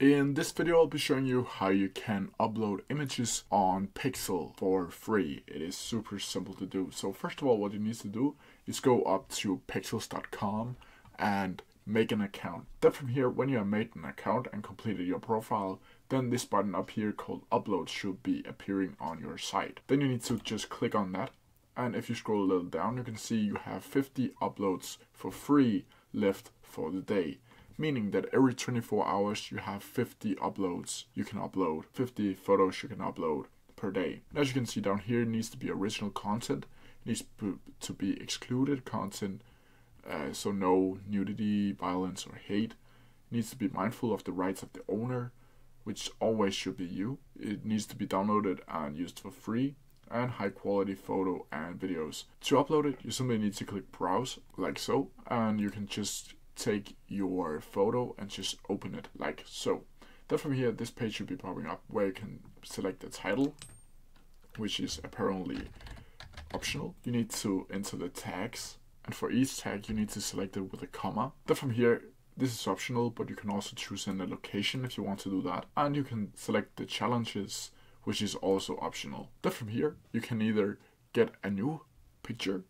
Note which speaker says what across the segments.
Speaker 1: In this video I'll be showing you how you can upload images on Pixel for free. It is super simple to do. So first of all what you need to do is go up to pexels.com and make an account. Then from here when you have made an account and completed your profile then this button up here called upload should be appearing on your site. Then you need to just click on that and if you scroll a little down you can see you have 50 uploads for free left for the day meaning that every 24 hours you have 50 uploads you can upload 50 photos you can upload per day. As you can see down here it needs to be original content it needs to be excluded content uh, so no nudity violence or hate. It needs to be mindful of the rights of the owner which always should be you. It needs to be downloaded and used for free and high quality photo and videos. To upload it, you simply need to click browse like so and you can just take your photo and just open it like so. Then from here, this page should be popping up where you can select the title, which is apparently optional. You need to enter the tags and for each tag you need to select it with a comma. Then from here, this is optional, but you can also choose in the location if you want to do that. And you can select the challenges which is also optional. Then from here, you can either get a new picture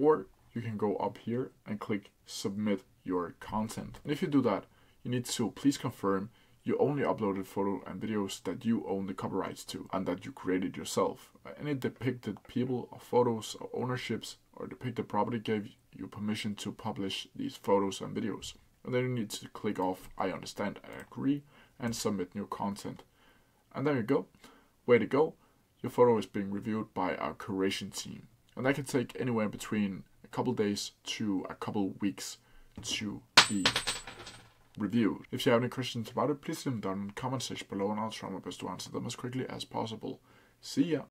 Speaker 1: or you can go up here and click submit your content. And if you do that, you need to please confirm you only uploaded photo and videos that you own the copyrights to and that you created yourself. Uh, any depicted people or photos or ownerships or depicted property gave you permission to publish these photos and videos. And then you need to click off I understand and agree and submit new content. And there you go way to go, your photo is being reviewed by our curation team. And that can take anywhere between a couple days to a couple weeks to be reviewed. If you have any questions about it, please leave them down in the comment section below and I'll try my best to answer them as quickly as possible. See ya!